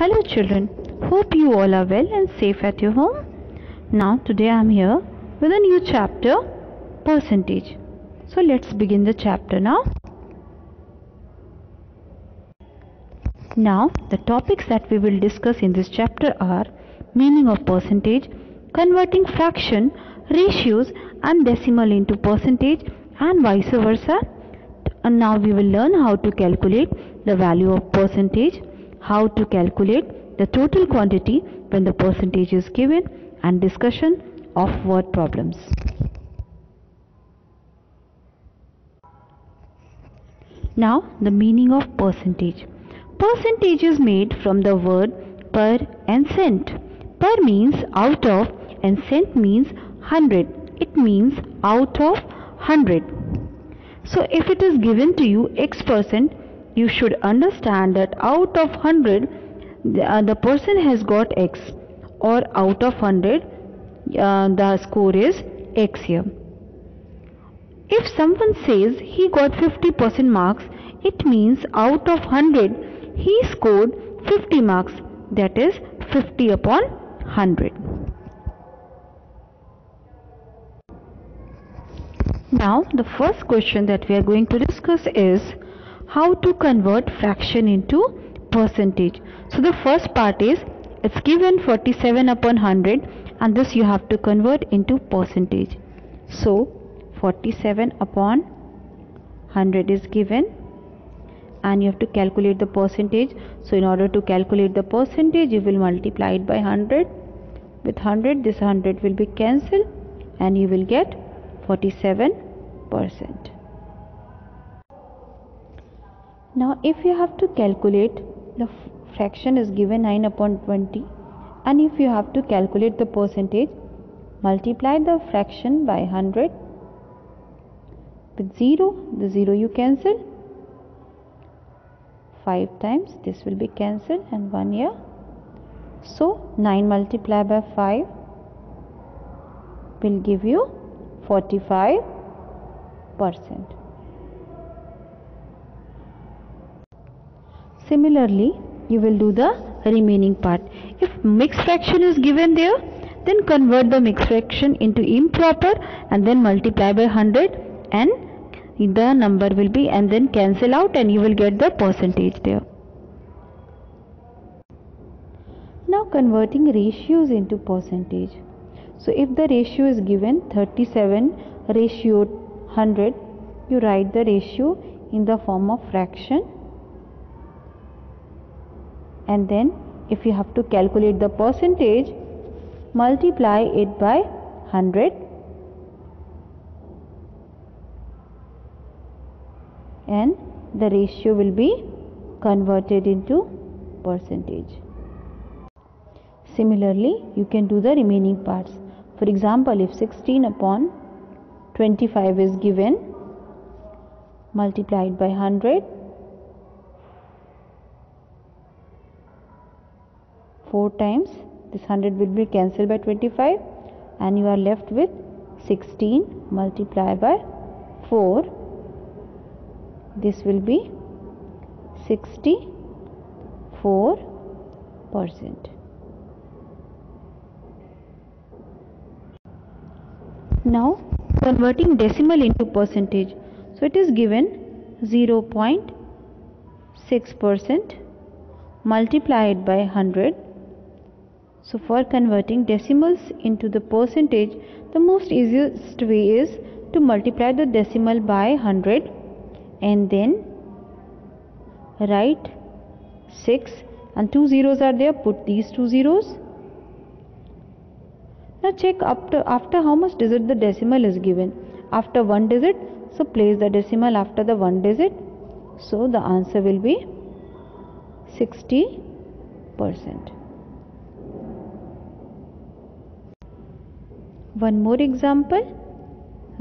Hello children, hope you all are well and safe at your home. Now today I am here with a new chapter percentage. So let's begin the chapter now. Now the topics that we will discuss in this chapter are meaning of percentage, converting fraction, ratios and decimal into percentage and vice versa. And now we will learn how to calculate the value of percentage how to calculate the total quantity when the percentage is given and discussion of word problems. Now the meaning of percentage. Percentage is made from the word per and cent. Per means out of and cent means 100. It means out of 100. So if it is given to you x percent you should understand that out of 100 the, uh, the person has got x or out of 100 uh, the score is x here. If someone says he got 50% marks it means out of 100 he scored 50 marks that is 50 upon 100 now the first question that we are going to discuss is how to convert fraction into percentage. So the first part is it's given 47 upon 100 and this you have to convert into percentage. So 47 upon 100 is given and you have to calculate the percentage. So in order to calculate the percentage you will multiply it by 100. With 100 this 100 will be cancelled and you will get 47 percent. Now if you have to calculate the fraction is given 9 upon 20 and if you have to calculate the percentage multiply the fraction by 100 with 0 the 0 you cancel. 5 times this will be cancelled and 1 here so 9 multiplied by 5 will give you 45 percent Similarly, you will do the remaining part. If mixed fraction is given there, then convert the mixed fraction into improper and then multiply by 100 and the number will be and then cancel out and you will get the percentage there. Now converting ratios into percentage. So if the ratio is given 37 ratio 100, you write the ratio in the form of fraction and then if you have to calculate the percentage multiply it by 100 and the ratio will be converted into percentage. Similarly, you can do the remaining parts. For example, if 16 upon 25 is given multiplied by 100 4 times. This 100 will be cancelled by 25 and you are left with 16 multiplied by 4 this will be 64 percent. Now converting decimal into percentage. So it is given 0.6 percent multiplied by 100 so for converting decimals into the percentage, the most easiest way is to multiply the decimal by 100 and then write 6 and two zeros are there put these two zeros. Now check after after how much digit the decimal is given. After one digit so place the decimal after the one digit. So the answer will be 60 percent One more example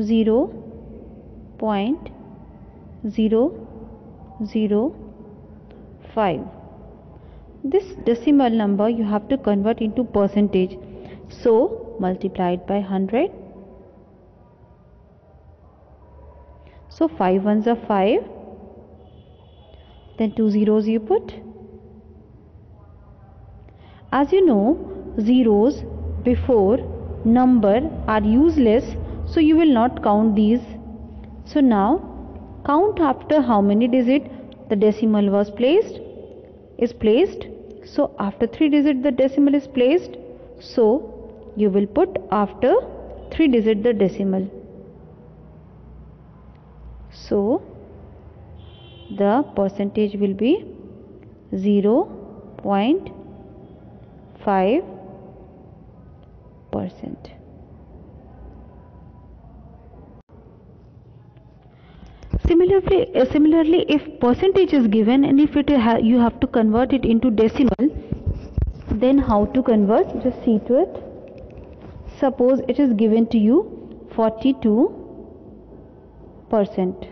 0 0.005. This decimal number you have to convert into percentage. So multiply it by 100. So 5 ones are 5. Then two zeros you put. as you know zeros before number are useless so you will not count these. So now count after how many digit the decimal was placed? Is placed. So after 3 digit the decimal is placed so you will put after 3 digit the decimal. So the percentage will be 0 0.5 percent similarly uh, similarly if percentage is given and if it ha you have to convert it into decimal then how to convert? Just see to it. Suppose it is given to you 42 percent.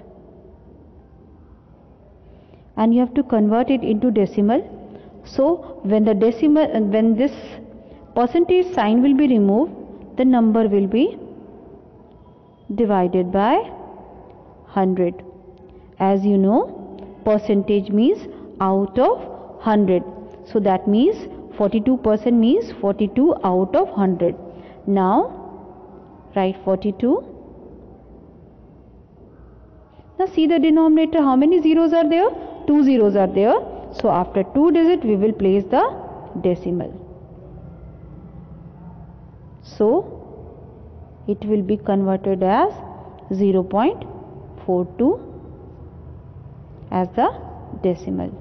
And you have to convert it into decimal. So when the decimal uh, when this percentage sign will be removed the number will be divided by 100 as you know percentage means out of 100 so that means 42 percent means 42 out of 100 now write 42 now see the denominator. How many zeros are there? Two zeros are there. So after two digit we will place the decimal. So it will be converted as 0.42 as the decimal.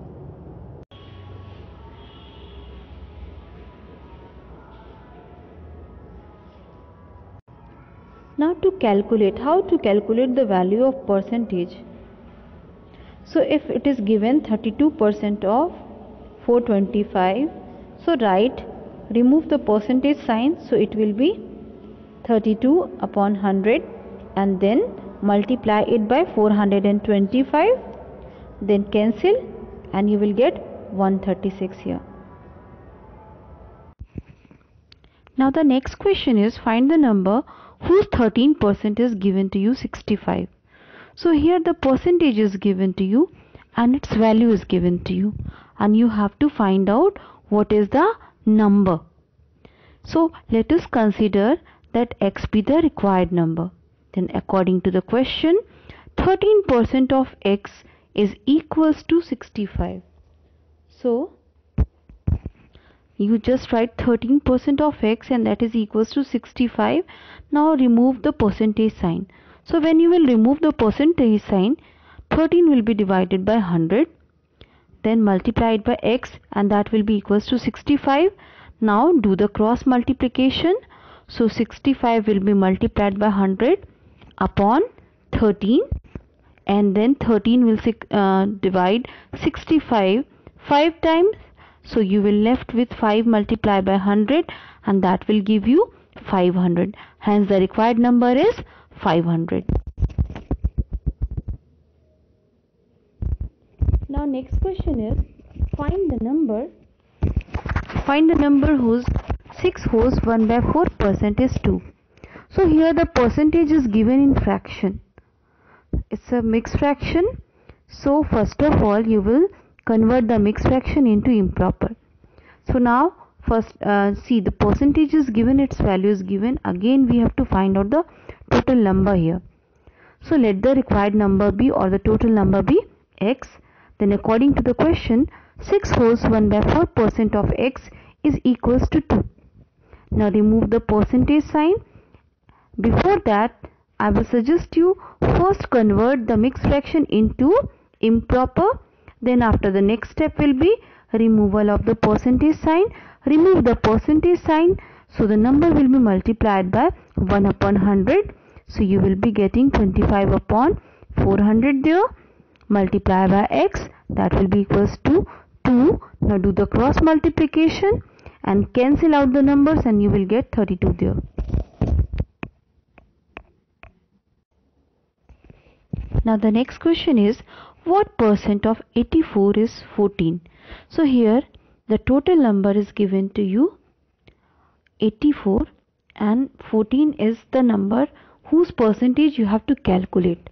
Now to calculate, how to calculate the value of percentage. So if it is given 32% of 425, so write, remove the percentage sign, so it will be 32 upon 100 and then multiply it by 425 then cancel and you will get 136 here. Now the next question is find the number whose 13% is given to you 65 so here the percentage is given to you and its value is given to you. And you have to find out what is the number. So let us consider that x be the required number. Then according to the question 13% of x is equals to 65. So you just write 13% of x and that is equals to 65. Now remove the percentage sign. So when you will remove the percentage sign 13 will be divided by 100 then multiply it by x and that will be equals to 65. Now do the cross multiplication. So 65 will be multiplied by 100 upon 13 and then 13 will uh, divide 65 5 times. So you will left with 5 multiplied by 100 and that will give you 500 hence the required number is 500 now next question is find the number find the number whose 6 whose 1 by 4 percent is 2 so here the percentage is given in fraction it's a mixed fraction. So first of all you will convert the mixed fraction into improper. So now first uh, see the percentage is given its value is given. Again we have to find out the total number here. So let the required number be or the total number be x. Then according to the question 6 whole 1 by 4 percent of x is equals to 2 now remove the percentage sign. Before that I will suggest you first convert the mixed fraction into improper. Then after the next step will be removal of the percentage sign. Remove the percentage sign. So the number will be multiplied by 1 upon 100 so you will be getting 25 upon 400 there. Multiply by x. That will be equals to 2 now do the cross multiplication and cancel out the numbers and you will get 32 there Now the next question is what percent of 84 is 14? So here the total number is given to you 84 and 14 is the number whose percentage you have to calculate.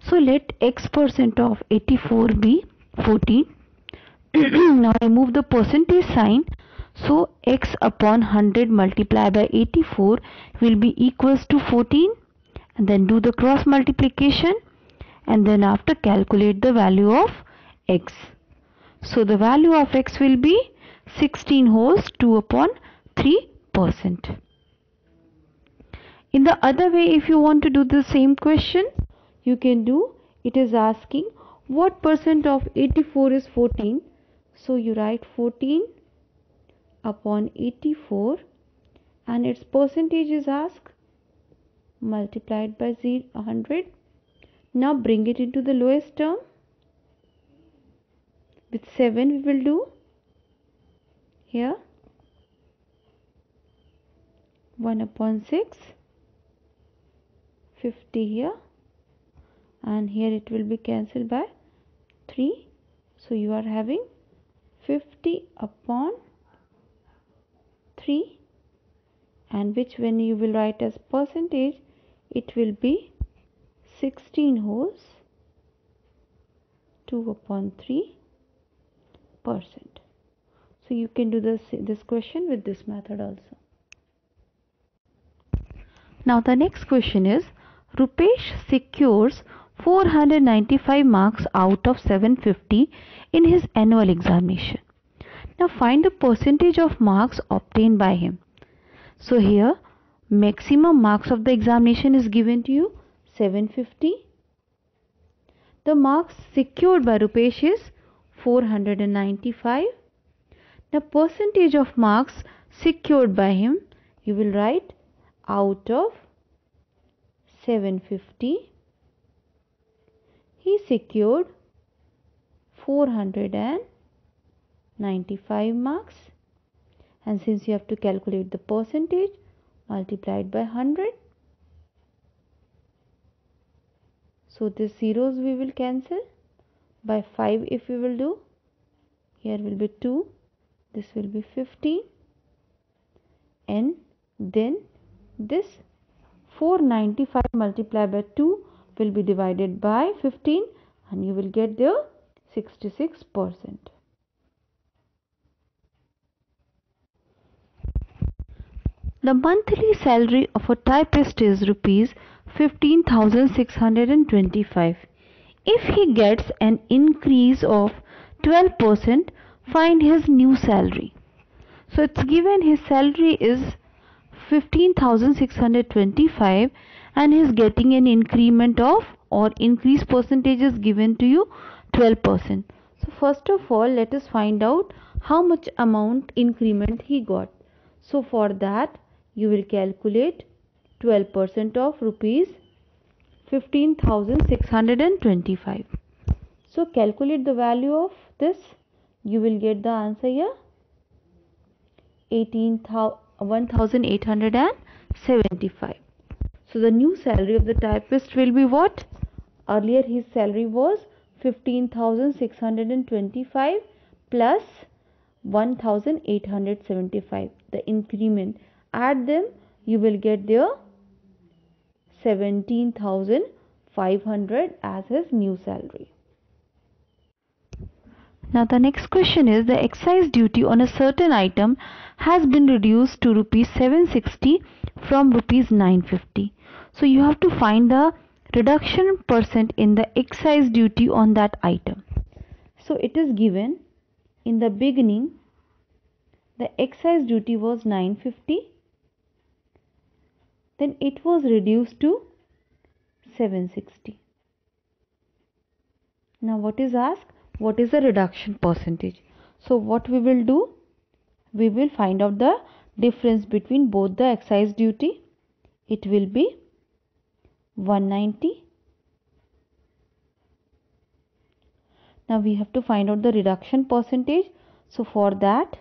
So let x percent of 84 be 14. now remove the percentage sign. So x upon 100 multiplied by 84 will be equals to 14 and then do the cross multiplication and then after calculate the value of x. So the value of x will be 16 wholes 2 upon 3 percent. In the other way if you want to do the same question you can do it is asking what percent of 84 is 14 so you write 14 upon 84 and its percentage is asked multiplied by 100 now bring it into the lowest term. With 7 we will do. Here. 1 upon 6 50 here. And here it will be cancelled by 3 so you are having 50 upon 3 and which when you will write as percentage it will be 16 wholes 2 upon 3 percent so you can do this this question with this method also now the next question is Rupesh secures 495 marks out of 750 in his annual examination. Now find the percentage of marks obtained by him. So here maximum marks of the examination is given to you 750. The marks secured by Rupesh is 495. The percentage of marks secured by him you will write out of 750 he secured 495 marks and since you have to calculate the percentage multiplied by 100 so the zeros we will cancel by 5 if we will do here will be 2 this will be 15 and then this 495 multiplied by 2 will be divided by 15 and you will get the 66 percent. The monthly salary of a typist is rupees 15,625. If he gets an increase of 12%, find his new salary. So it's given his salary is 15625 and he is getting an increment of or increase percentages given to you 12%. So first of all let us find out how much amount increment he got. So for that you will calculate 12% of rupees 15625. So calculate the value of this. You will get the answer here. 18,000 1875 so the new salary of the typist will be what? Earlier his salary was 15625 plus 1875 the increment. Add them you will get there 17500 as his new salary now the next question is the excise duty on a certain item has been reduced to rupees 760 from rupees 950. So you have to find the reduction percent in the excise duty on that item. So it is given in the beginning the excise duty was 950 then it was reduced to 760. Now what is asked? what is the reduction percentage? So what we will do? We will find out the difference between both the excise duty. It will be 190 now we have to find out the reduction percentage. So for that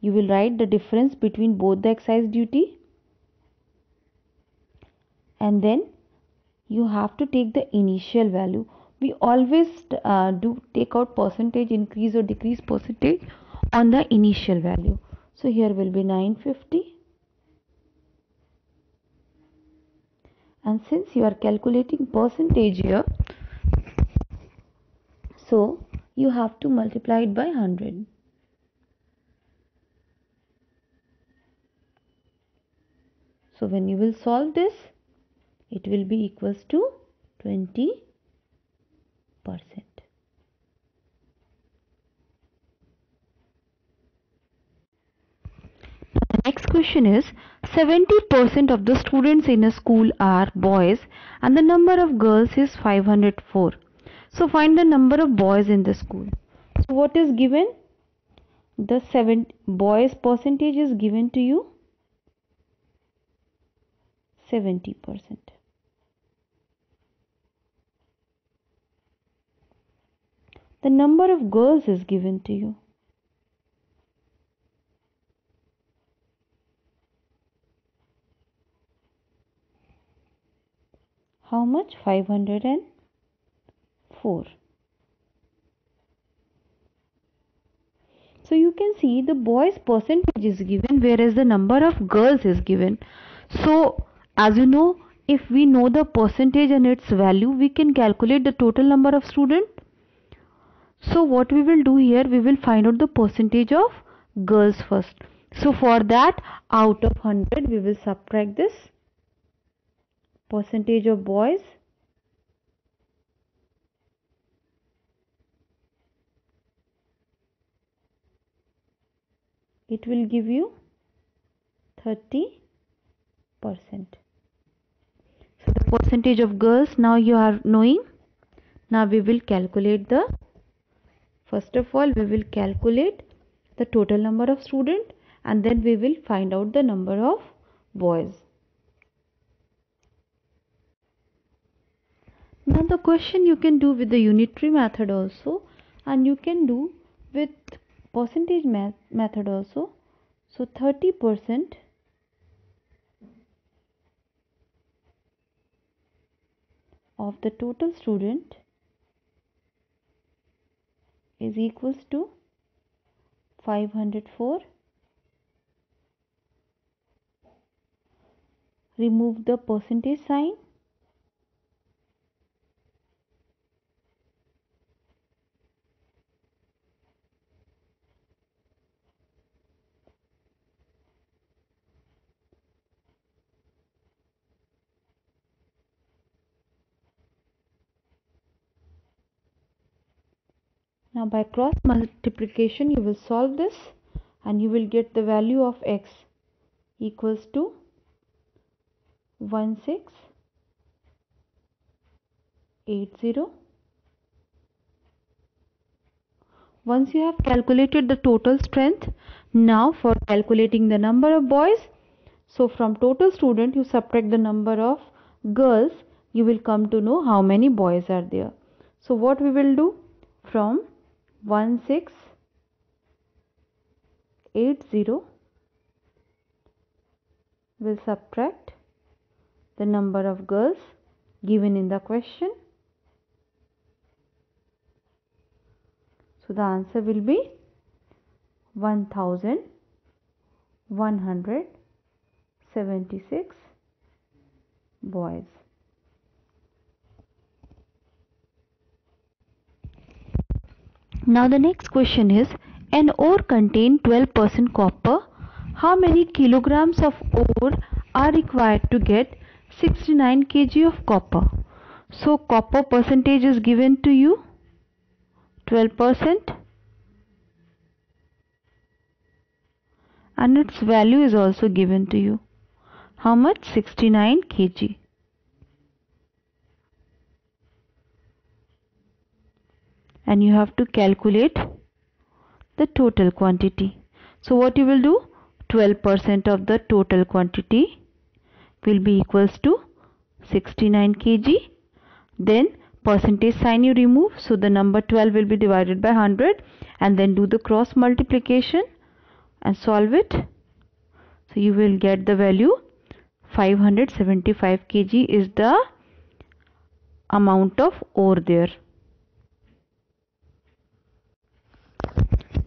you will write the difference between both the excise duty and then you have to take the initial value. We always uh, do take out percentage increase or decrease percentage on the initial value. So here will be 950 and since you are calculating percentage here so you have to multiply it by 100 so when you will solve this it will be equals to 20 percent. The next question is 70% of the students in a school are boys and the number of girls is 504. So find the number of boys in the school. So what is given? The seven boys percentage is given to you 70%. The number of girls is given to you. How much? 504. So you can see the boys percentage is given whereas the number of girls is given. So as you know if we know the percentage and its value we can calculate the total number of student. So what we will do here we will find out the percentage of girls first. So for that out of 100 we will subtract this percentage of boys. It will give you 30 percent. So the percentage of girls now you are knowing. Now we will calculate the first of all we will calculate the total number of student and then we will find out the number of boys. Now the question you can do with the unitary method also and you can do with percentage method also. So 30 percent of the total student is equals to 504 remove the percentage sign Now by cross multiplication you will solve this and you will get the value of x equals to 1680. Once you have calculated the total strength, now for calculating the number of boys, so from total student you subtract the number of girls, you will come to know how many boys are there. So what we will do from 1680 will subtract the number of girls given in the question. So the answer will be 1176 boys. Now the next question is an ore contain 12% copper. How many kilograms of ore are required to get 69 kg of copper? So copper percentage is given to you 12% and its value is also given to you. How much? 69 kg. And you have to calculate the total quantity. So what you will do? 12% of the total quantity will be equals to 69 kg. Then percentage sign you remove. So the number 12 will be divided by 100 and then do the cross multiplication and solve it. So you will get the value 575 kg is the amount of ore there.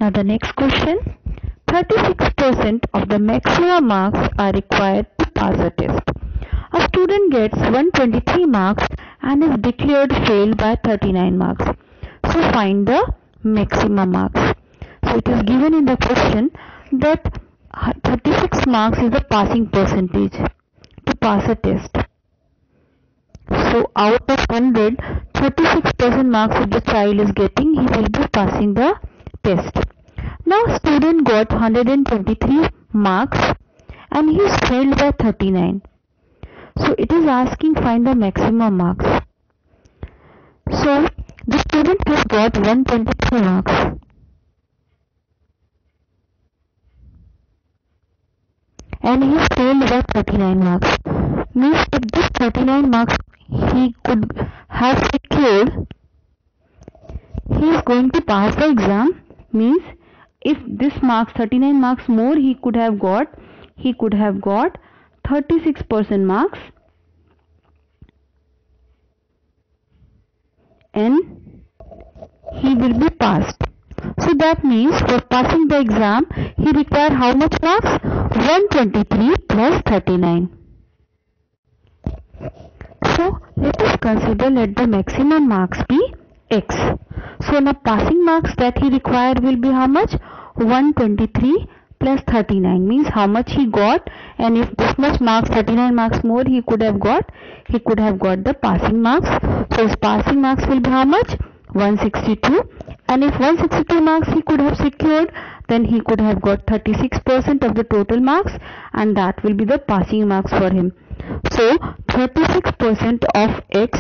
Now the next question. 36% of the maximum marks are required to pass a test. A student gets 123 marks and is declared fail by 39 marks. So find the maximum marks. So it is given in the question that 36 marks is the passing percentage. To pass a test. So out of 100, 36% marks if the child is getting, he will be passing the test. Now student got 123 marks and he failed by 39. So it is asking find the maximum marks. So the student has got 123 marks. And he failed by 39 marks. Means if this 39 marks he could have secured, he is going to pass the exam. Means if this marks 39 marks more he could have got, he could have got 36% marks and he will be passed. So that means for passing the exam, he require how much marks? 123 plus 39. So let us consider let the maximum marks be x. So now passing marks that he required will be how much? 123 plus 39 means how much he got. And if this much marks 39 marks more he could have got he could have got the passing marks. So his passing marks will be how much? 162 and if 162 marks he could have secured then he could have got 36% of the total marks and that will be the passing marks for him. So 36% of x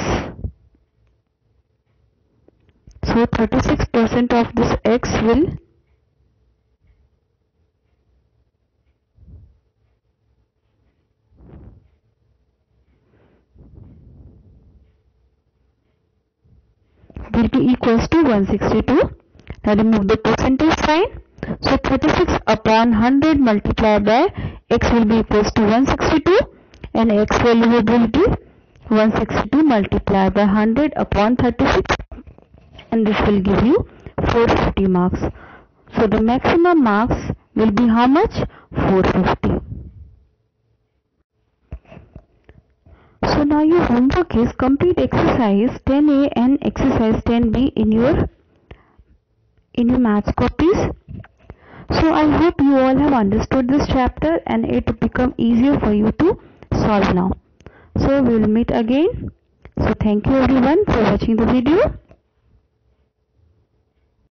so 36% of this x will will be equals to 162. Now remove the percentage sign. So 36 upon 100 multiplied by x will be equals to 162 and x value will be 162 multiplied by 100 upon 36 and this will give you 450 marks. So the maximum marks will be how much? 450. So now your homework is complete exercise 10a and exercise 10b in your in your maths copies. So I hope you all have understood this chapter and it will become easier for you to solve now. So we will meet again. So thank you everyone for watching the video.